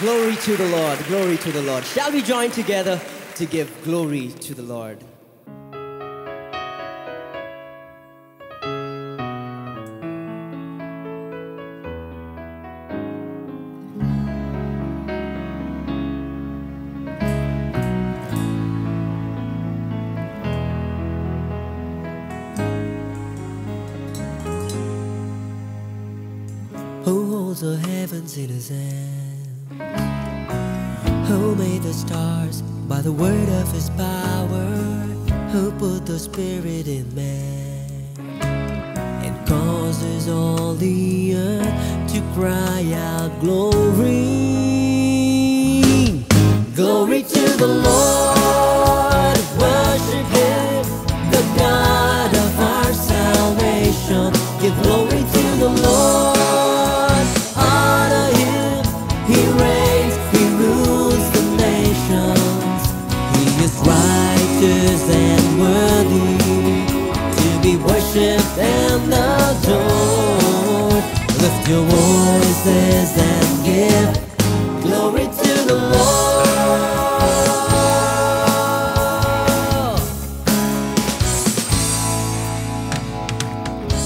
Glory to the Lord, glory to the Lord. Shall we join together to give glory to the Lord? Who holds the heavens in his hand? Who made the stars by the word of his power? Who put the spirit in man and causes all the earth to cry out glory? Glory to the Lord, worship him, the God of our salvation. Give glory to the Lord, honor him, he your voices and give glory to the Lord.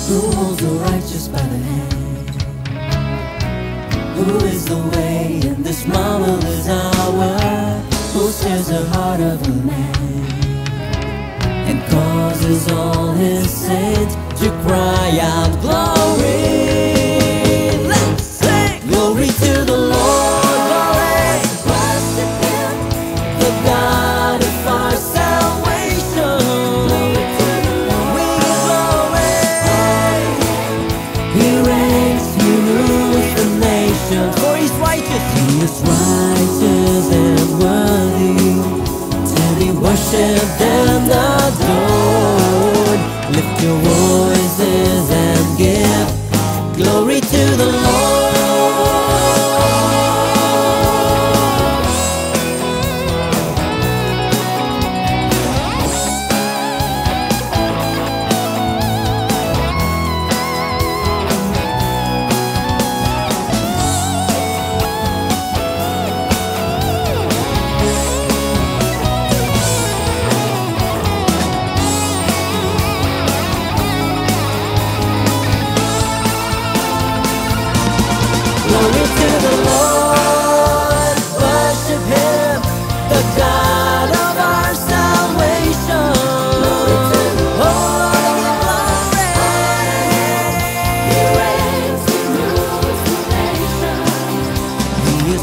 Who holds the righteous by the hand? Who is the way in this marvelous hour? Who stirs the heart of a man and causes all his saints to cry out righteous. He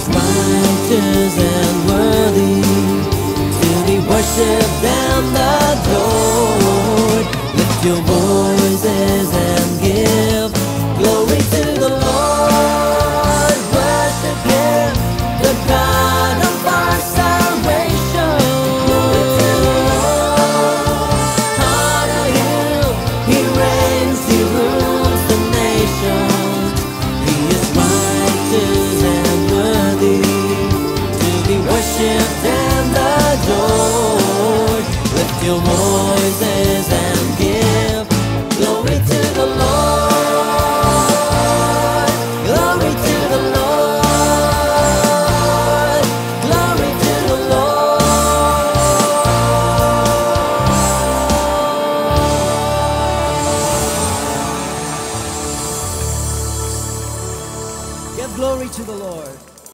righteous and worthy and. Lift your voices and Glory to the Lord.